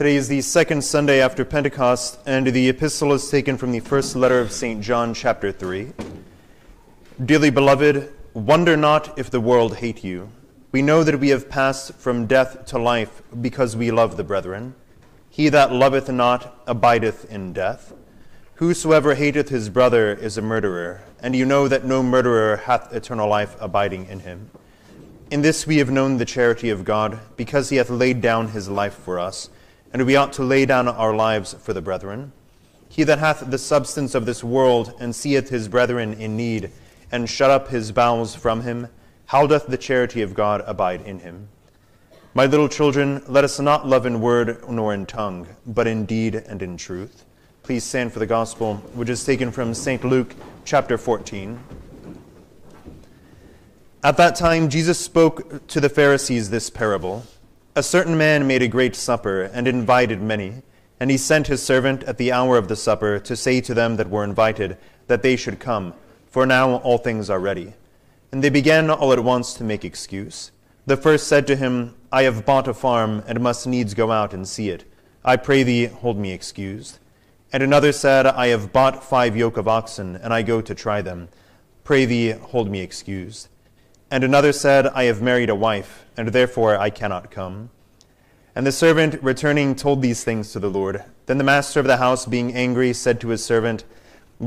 Today is the second Sunday after Pentecost, and the epistle is taken from the first letter of St. John, chapter 3. Dearly beloved, wonder not if the world hate you. We know that we have passed from death to life because we love the brethren. He that loveth not abideth in death. Whosoever hateth his brother is a murderer, and you know that no murderer hath eternal life abiding in him. In this we have known the charity of God, because he hath laid down his life for us and we ought to lay down our lives for the brethren. He that hath the substance of this world, and seeth his brethren in need, and shut up his bowels from him, how doth the charity of God abide in him? My little children, let us not love in word nor in tongue, but in deed and in truth. Please stand for the gospel, which is taken from St. Luke chapter 14. At that time, Jesus spoke to the Pharisees this parable. A certain man made a great supper and invited many, and he sent his servant at the hour of the supper to say to them that were invited that they should come, for now all things are ready. And they began all at once to make excuse. The first said to him, I have bought a farm and must needs go out and see it. I pray thee, hold me excused. And another said, I have bought five yoke of oxen, and I go to try them. Pray thee, hold me excused. And another said, I have married a wife, and therefore I cannot come. And the servant, returning, told these things to the Lord. Then the master of the house, being angry, said to his servant,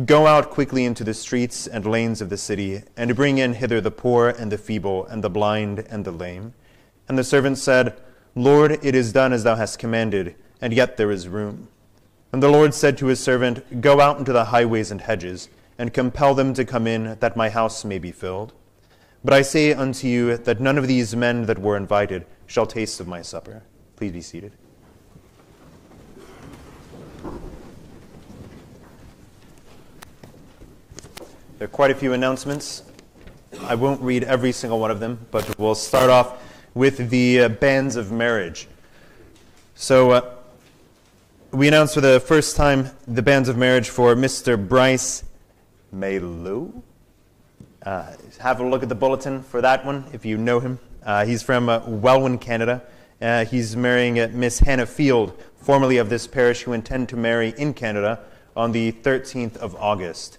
Go out quickly into the streets and lanes of the city, and bring in hither the poor and the feeble, and the blind and the lame. And the servant said, Lord, it is done as thou hast commanded, and yet there is room. And the Lord said to his servant, Go out into the highways and hedges, and compel them to come in, that my house may be filled. But I say unto you that none of these men that were invited shall taste of my supper. Please be seated. There are quite a few announcements. I won't read every single one of them, but we'll start off with the uh, banns of marriage. So, uh, we announced for the first time the banns of marriage for Mr. Bryce Maylou. Uh, have a look at the bulletin for that one if you know him. Uh, he's from uh, Welwyn, Canada. Uh, he's marrying uh, Miss Hannah Field, formerly of this parish, who intend to marry in Canada on the 13th of August.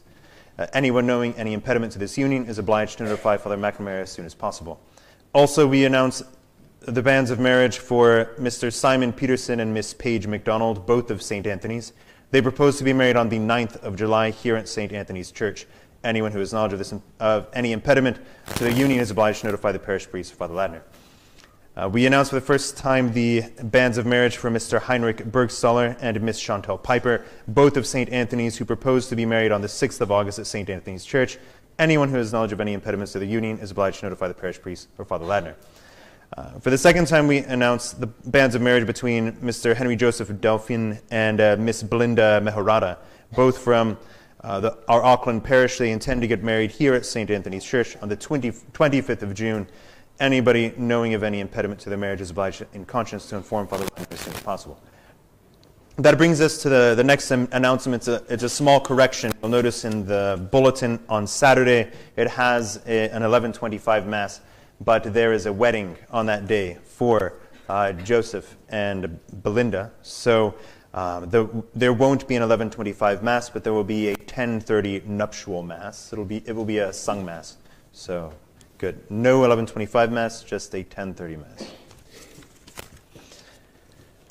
Uh, anyone knowing any impediment to this union is obliged to notify Father McNamara as soon as possible. Also, we announce the banns of marriage for Mr. Simon Peterson and Miss Paige McDonald, both of St. Anthony's. They propose to be married on the 9th of July here at St. Anthony's Church. Anyone who has knowledge of, this, of any impediment to the union is obliged to notify the parish priest, Father Ladner. Uh, we announced for the first time the banns of marriage for Mr. Heinrich Bergstaller and Miss Chantal Piper, both of St. Anthony's, who proposed to be married on the 6th of August at St. Anthony's Church. Anyone who has knowledge of any impediments to the union is obliged to notify the parish priest or Father Ladner. Uh, for the second time, we announced the banns of marriage between Mr. Henry Joseph Delphin and uh, Miss Belinda Mejorada, both from uh, the, our Auckland parish, they intend to get married here at St. Anthony's Church on the 20, 25th of June. Anybody knowing of any impediment to their marriage is obliged in conscience to inform Father as soon as possible. That brings us to the, the next announcement. It's a, it's a small correction. You'll notice in the bulletin on Saturday it has a, an 1125 Mass, but there is a wedding on that day for uh, Joseph and Belinda. So um, the, there won't be an 11:25 mass, but there will be a 10:30 nuptial mass. It'll be it will be a sung mass. So good. No 11:25 mass, just a 10:30 mass.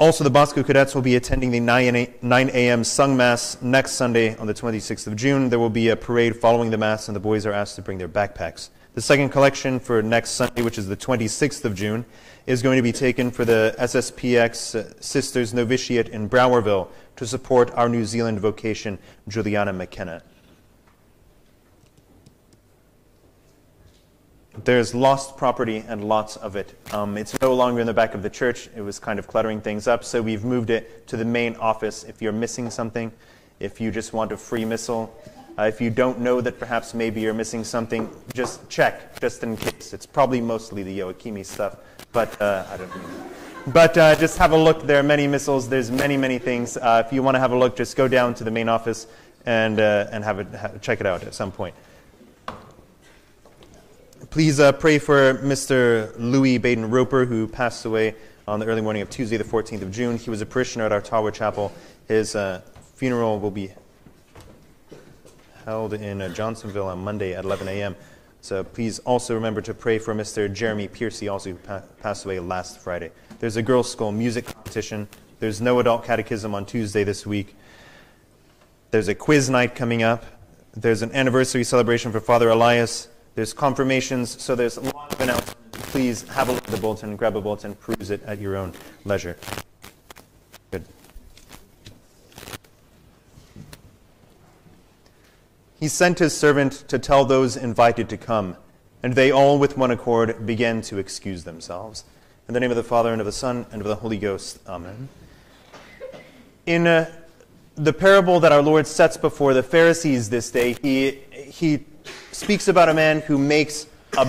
Also, the Bosco cadets will be attending the 9 a.m. sung mass next Sunday on the 26th of June. There will be a parade following the mass, and the boys are asked to bring their backpacks. The second collection for next Sunday, which is the 26th of June, is going to be taken for the SSPX uh, Sisters Novitiate in Browerville to support our New Zealand vocation, Juliana McKenna. There's lost property and lots of it. Um, it's no longer in the back of the church. It was kind of cluttering things up, so we've moved it to the main office. If you're missing something, if you just want a free missal, uh, if you don't know that perhaps maybe you're missing something, just check, just in case. It's probably mostly the Joachimi stuff, but uh, I don't know. But uh, just have a look. There are many missals. There's many, many things. Uh, if you want to have a look, just go down to the main office and, uh, and have it, check it out at some point. Please uh, pray for Mr. Louis Baden Roper, who passed away on the early morning of Tuesday, the 14th of June. He was a parishioner at our Tawa Chapel. His uh, funeral will be held in uh, Johnsonville on Monday at 11 a.m. So please also remember to pray for Mr. Jeremy Piercy, also who pa- passed away last Friday. There's a girls' school music competition. There's no adult catechism on Tuesday this week. There's a quiz night coming up. There's an anniversary celebration for Father Elias. There's confirmations. So there's a lot of announcements. Please have a look at the bulletin, grab a bulletin, peruse it at your own leisure. Good. He sent his servant to tell those invited to come, and they all with one accord began to excuse themselves. In the name of the Father, and of the Son, and of the Holy Ghost. Amen. In uh, the parable that our Lord sets before the Pharisees this day, he, he speaks about a man who makes a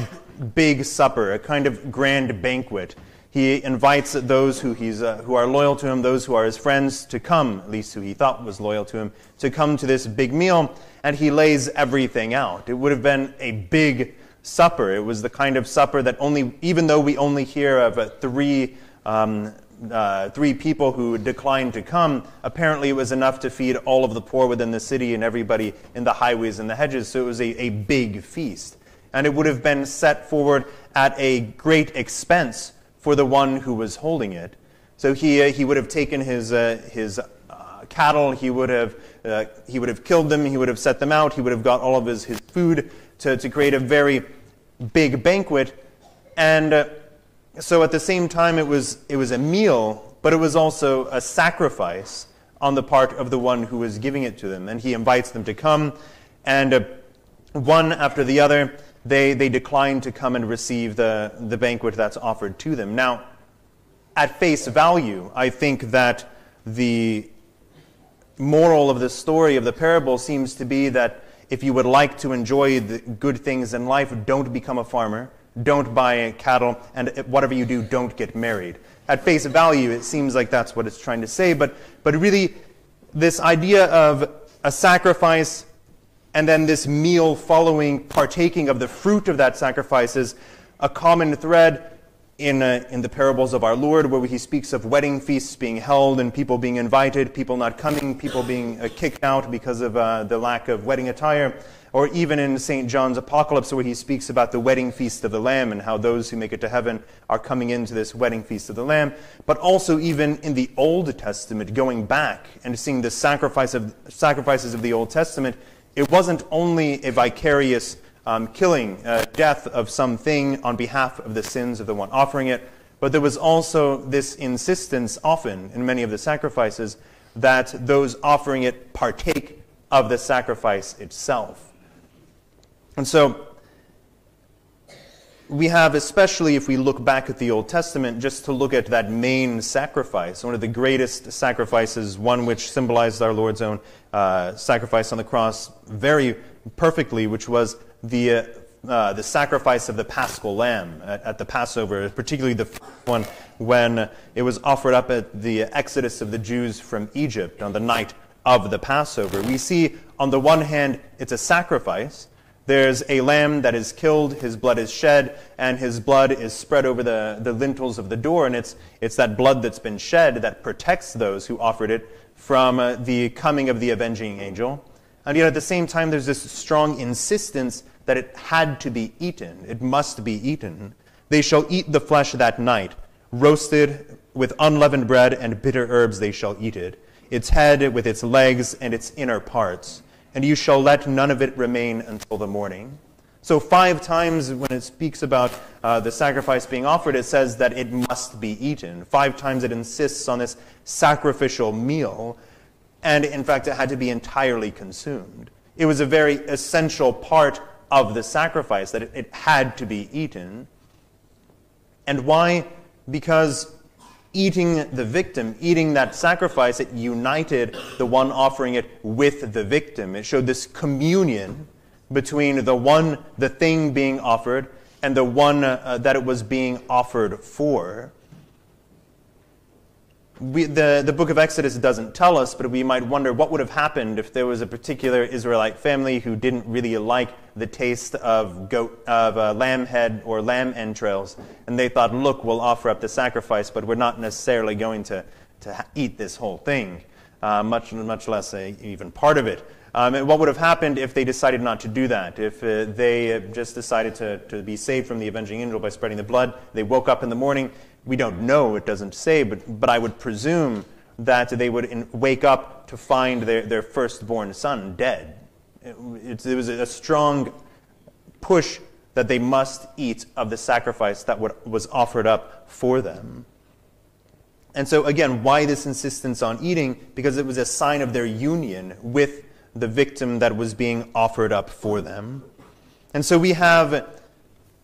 big supper, a kind of grand banquet. He invites those who, he's, uh, who are loyal to him, those who are his friends, to come, at least who he thought was loyal to him, to come to this big meal, and he lays everything out. It would have been a big supper. It was the kind of supper that only, even though we only hear of uh, three um, uh, three people who declined to come, apparently it was enough to feed all of the poor within the city and everybody in the highways and the hedges. So it was a, a big feast. And it would have been set forward at a great expense for the one who was holding it. So he, uh, he would have taken his, uh, his uh, cattle, he would, have, uh, he would have killed them, he would have set them out, he would have got all of his, his food to, to create a very big banquet. And uh, so at the same time, it was, it was a meal, but it was also a sacrifice on the part of the one who was giving it to them. And he invites them to come, and uh, one after the other, they, they decline to come and receive the, the banquet that's offered to them. Now, at face value, I think that the moral of the story of the parable seems to be that if you would like to enjoy the good things in life, don't become a farmer don't buy cattle, and whatever you do, don't get married. At face value, it seems like that's what it's trying to say, but, but really, this idea of a sacrifice and then this meal following, partaking of the fruit of that sacrifice is a common thread in, uh, in the parables of our Lord, where he speaks of wedding feasts being held and people being invited, people not coming, people being uh, kicked out because of uh, the lack of wedding attire or even in St. John's Apocalypse, where he speaks about the wedding feast of the Lamb and how those who make it to heaven are coming into this wedding feast of the Lamb. But also, even in the Old Testament, going back and seeing the sacrifice of, sacrifices of the Old Testament, it wasn't only a vicarious um, killing, uh, death of something on behalf of the sins of the one offering it, but there was also this insistence, often in many of the sacrifices, that those offering it partake of the sacrifice itself. And so we have, especially if we look back at the Old Testament, just to look at that main sacrifice, one of the greatest sacrifices, one which symbolizes our Lord's own uh, sacrifice on the cross very perfectly, which was the, uh, the sacrifice of the paschal lamb at, at, the Passover, particularly the first one when it was offered up at the exodus of the Jews from Egypt on the night of the Passover. We see, on the one hand, it's a sacrifice there's a lamb that is killed, his blood is shed, and his blood is spread over the, the lintels of the door. And it's, it's that blood that's been shed that protects those who offered it from uh, the coming of the avenging angel. And yet at the same time, there's this strong insistence that it had to be eaten. It must be eaten. They shall eat the flesh that night, roasted with unleavened bread and bitter herbs they shall eat it, its head with its legs and its inner parts and you shall let none of it remain until the morning. So, five times when it speaks about uh, the sacrifice being offered, it says that it must be eaten. Five times it insists on this sacrificial meal, and in fact, it had to be entirely consumed. It was a very essential part of the sacrifice that it, it had to be eaten. And why? Because eating the victim, eating that sacrifice, it united the one offering it with the victim. It showed this communion between the one, the thing being offered, and the one uh, that it was being offered for. We, the, the book of Exodus doesn't tell us, but we might wonder what would have happened if there was a particular Israelite family who didn't really like the taste of, goat, of uh, lamb head or lamb entrails, and they thought, look, we'll offer up the sacrifice, but we're not necessarily going to, to eat this whole thing, uh, much, much less a, even part of it. Um, what would have happened if they decided not to do that? If uh, they just decided to, to be saved from the avenging angel by spreading the blood, they woke up in the morning we don't know, it doesn't say, but, but I would presume that they would in, wake up to find their, their firstborn son dead. It, it was a strong push that they must eat of the sacrifice that would, was offered up for them. And so, again, why this insistence on eating? Because it was a sign of their union with the victim that was being offered up for them. And so we have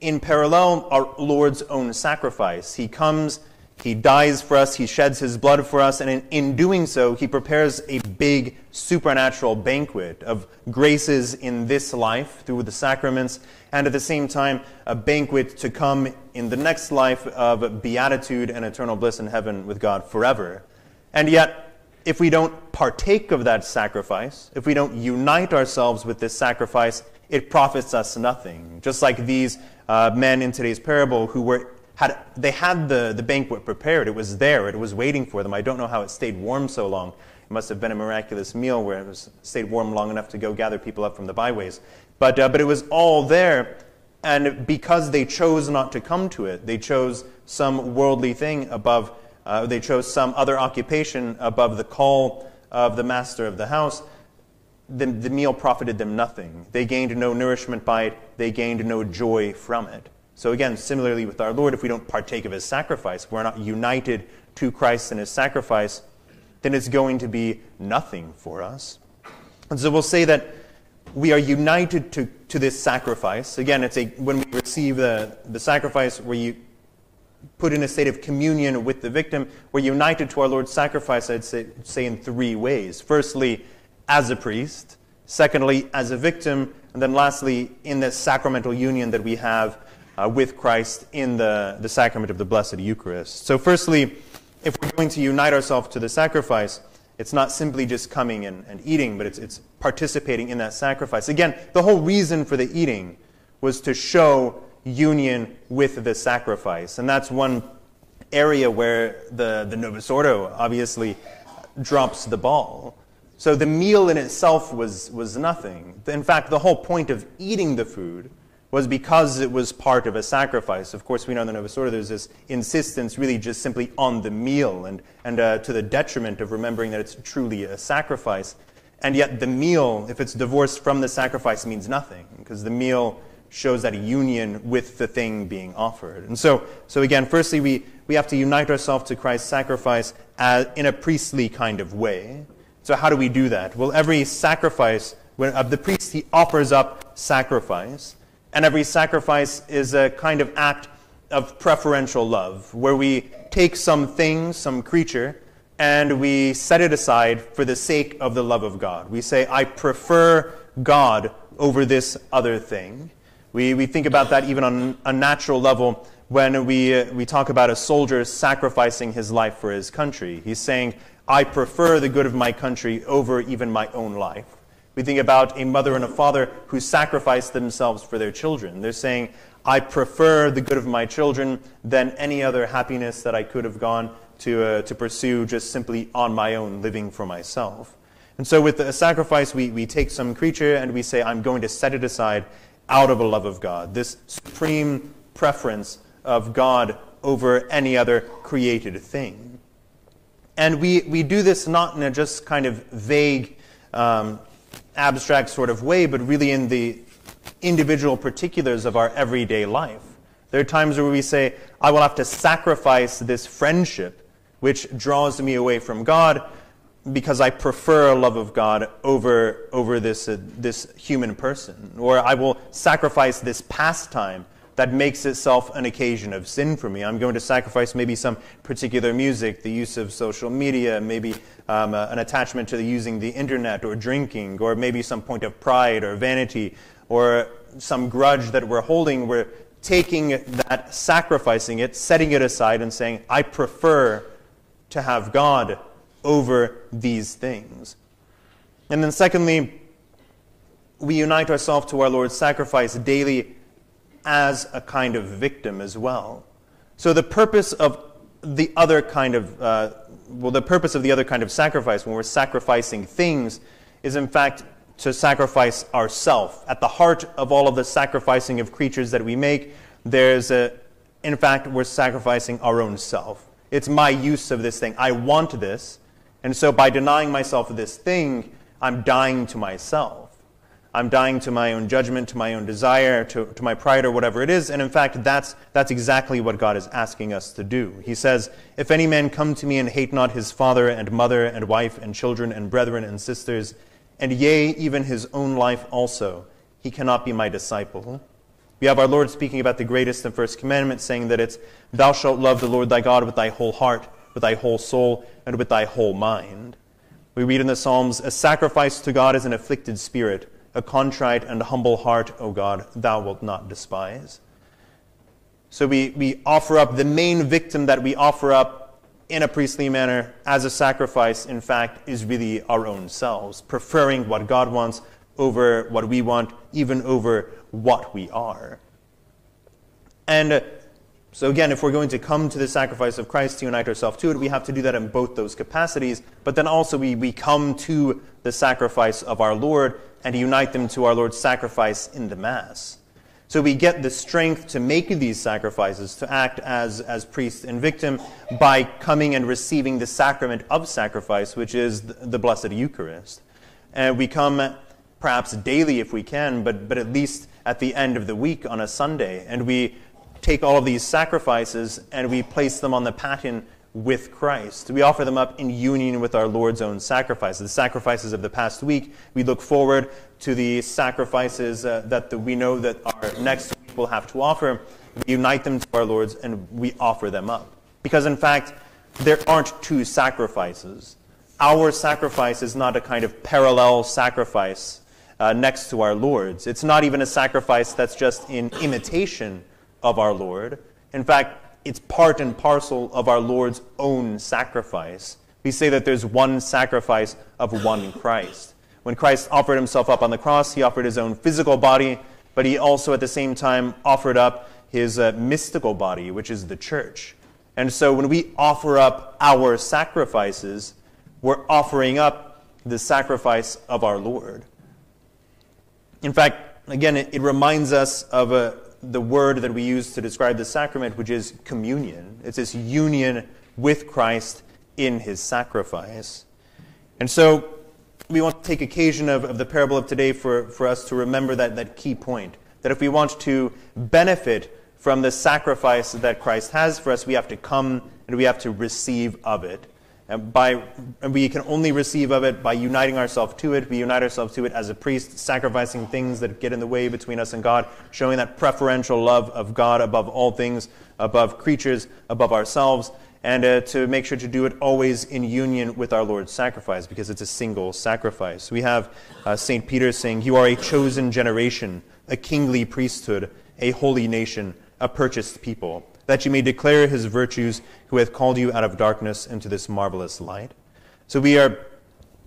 in parallel, our Lord's own sacrifice. He comes, he dies for us, he sheds his blood for us, and in, in, doing so, he prepares a big supernatural banquet of graces in this life through the sacraments, and at the same time, a banquet to come in the next life of beatitude and eternal bliss in heaven with God forever. And yet, if we don't partake of that sacrifice, if we don't unite ourselves with this sacrifice, it profits us nothing. Just like these uh, men in today's parable who were had they had the, the banquet prepared. It was there. It was waiting for them. I don't know how it stayed warm so long. It must have been a miraculous meal where it was stayed warm long enough to go gather people up from the byways. But uh, but it was all there, and because they chose not to come to it, they chose some worldly thing above. Uh, they chose some other occupation above the call of the master of the house the, the meal profited them nothing. They gained no nourishment by it, they gained no joy from it. So, again, similarly with our Lord, if we don't partake of his sacrifice, we're not united to Christ and his sacrifice, then it's going to be nothing for us. And so we'll say that we are united to, to this sacrifice. Again, it's a, when we receive the, the sacrifice, where you put in a state of communion with the victim, we're united to our Lord's sacrifice, I'd say, say in three ways. Firstly, as a priest, secondly, as a victim, and then lastly, in the sacramental union that we have uh, with Christ in the, the sacrament of the Blessed Eucharist. So, firstly, if we're going to unite ourselves to the sacrifice, it's not simply just coming and, and eating, but it's, it's participating in that sacrifice. Again, the whole reason for the eating was to show union with the sacrifice. And that's one area where the, the Novus Ordo obviously drops the ball. So the meal in itself was, was nothing. In fact, the whole point of eating the food was because it was part of a sacrifice. Of course, we know in the Novus Ordo there's this insistence really just simply on the meal and, and uh, to the detriment of remembering that it's truly a sacrifice. And yet, the meal, if it's divorced from the sacrifice, means nothing because the meal shows that a union with the thing being offered. And so, so again, firstly, we, we have to unite ourselves to Christ's sacrifice as, in a priestly kind of way. So, how do we do that? Well, every sacrifice when, of the priest, he offers up sacrifice. And every sacrifice is a kind of act of preferential love, where we take some thing, some creature, and we set it aside for the sake of the love of God. We say, I prefer God over this other thing. We, we think about that even on a natural level when we, uh, we talk about a soldier sacrificing his life for his country. He's saying, I prefer the good of my country over even my own life. We think about a mother and a father who sacrifice themselves for their children. They're saying, I prefer the good of my children than any other happiness that I could have gone to, uh, to pursue just simply on my own, living for myself. And so, with a sacrifice, we, we take some creature and we say, I'm going to set it aside out of a love of God. This supreme preference of God over any other created thing. And we, we do this not in a just kind of vague, um, abstract sort of way, but really in the individual particulars of our everyday life. There are times where we say, I will have to sacrifice this friendship, which draws me away from God, because I prefer a love of God over, over this, uh, this human person. Or I will sacrifice this pastime that makes itself an occasion of sin for me. I'm going to sacrifice maybe some particular music, the use of social media, maybe um, uh, an attachment to the using the internet or drinking, or maybe some point of pride or vanity, or some grudge that we're holding. We're taking that, sacrificing it, setting it aside, and saying, I prefer to have God over these things. And then, secondly, we unite ourselves to our Lord's sacrifice daily as a kind of victim as well. So, the purpose of the other kind of, uh, well, the purpose of the other kind of sacrifice when we're sacrificing things is, in fact, to sacrifice ourself. At the heart of all of the sacrificing of creatures that we make, there's a, in fact, we're sacrificing our own self. It's my use of this thing. I want this. And so by denying myself this thing, I'm dying to myself. I'm dying to my own judgment, to my own desire, to, to my pride, or whatever it is. And in fact, that's, that's exactly what God is asking us to do. He says, If any man come to me and hate not his father and mother and wife and children and brethren and sisters, and yea, even his own life also, he cannot be my disciple. We have our Lord speaking about the greatest and first commandment, saying that it's, Thou shalt love the Lord thy God with thy whole heart, with thy whole soul, and with thy whole mind. We read in the Psalms, A sacrifice to God is an afflicted spirit, a contrite and humble heart, O God, thou wilt not despise. So we, we offer up the main victim that we offer up in a priestly manner as a sacrifice, in fact, is really our own selves, preferring what God wants over what we want, even over what we are. And uh, so, again, if we're going to come to the sacrifice of Christ to unite ourselves to it, we have to do that in both those capacities. But then also, we, we come to the sacrifice of our Lord and unite them to our Lord's sacrifice in the Mass. So we get the strength to make these sacrifices, to act as, as priest and victim, by coming and receiving the sacrament of sacrifice, which is the Blessed Eucharist. And we come perhaps daily if we can, but, but at least at the end of the week on a Sunday. And we take all of these sacrifices and we place them on the paten with Christ. We offer them up in union with our Lord's own sacrifices. The sacrifices of the past week, we look forward to the sacrifices uh, that the, we know that our next week will have to offer. We unite them to our Lord's and we offer them up. Because in fact, there aren't two sacrifices. Our sacrifice is not a kind of parallel sacrifice uh, next to our Lord's. It's not even a sacrifice that's just in imitation of our Lord. In fact, it's part and parcel of our Lord's own sacrifice. We say that there's one sacrifice of one Christ. When Christ offered himself up on the cross, he offered his own physical body, but he also at the same time offered up his uh, mystical body, which is the church. And so when we offer up our sacrifices, we're offering up the sacrifice of our Lord. In fact, again, it, it reminds us of a, the word that we use to describe the sacrament, which is communion. It's this union with Christ in his sacrifice. And so we want to take occasion of, of the parable of today for, for us to remember that, that key point. That if we want to benefit from the sacrifice that Christ has for us, we have to come and we have to receive of it. And, by, and we can only receive of it by uniting ourselves to it. We unite ourselves to it as a priest, sacrificing things that get in the way between us and God, showing that preferential love of God above all things, above creatures, above ourselves, and uh, to make sure to do it always in union with our Lord's sacrifice, because it's a single sacrifice. We have uh, St. Peter saying, You are a chosen generation, a kingly priesthood, a holy nation, a purchased people that you may declare his virtues, who hath called you out of darkness into this marvelous light. So we are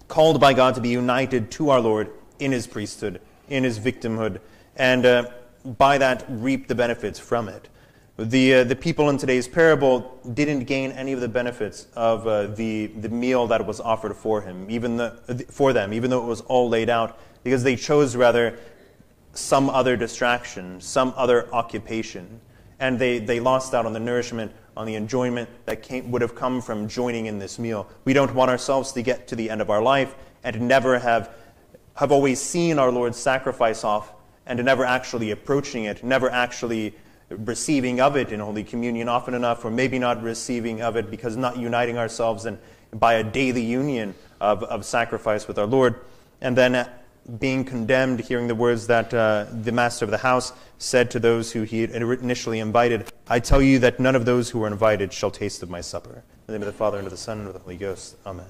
called by God to be united to our Lord in his priesthood, in his victimhood, and uh, by that reap the benefits from it. The, uh, the people in today's parable didn't gain any of the benefits of uh, the, the meal that was offered for him, even the, for them, even though it was all laid out, because they chose rather some other distraction, some other occupation and they, they lost out on the nourishment, on the enjoyment that came, would have come from joining in this meal. We don't want ourselves to get to the end of our life and never have, have always seen our Lord's sacrifice off and never actually approaching it, never actually receiving of it in Holy Communion often enough, or maybe not receiving of it because not uniting ourselves and by a daily union of, of sacrifice with our Lord. And then being condemned, hearing the words that uh, the master of the house said to those who he had initially invited I tell you that none of those who were invited shall taste of my supper. In the name of the Father, and of the Son, and of the Holy Ghost. Amen.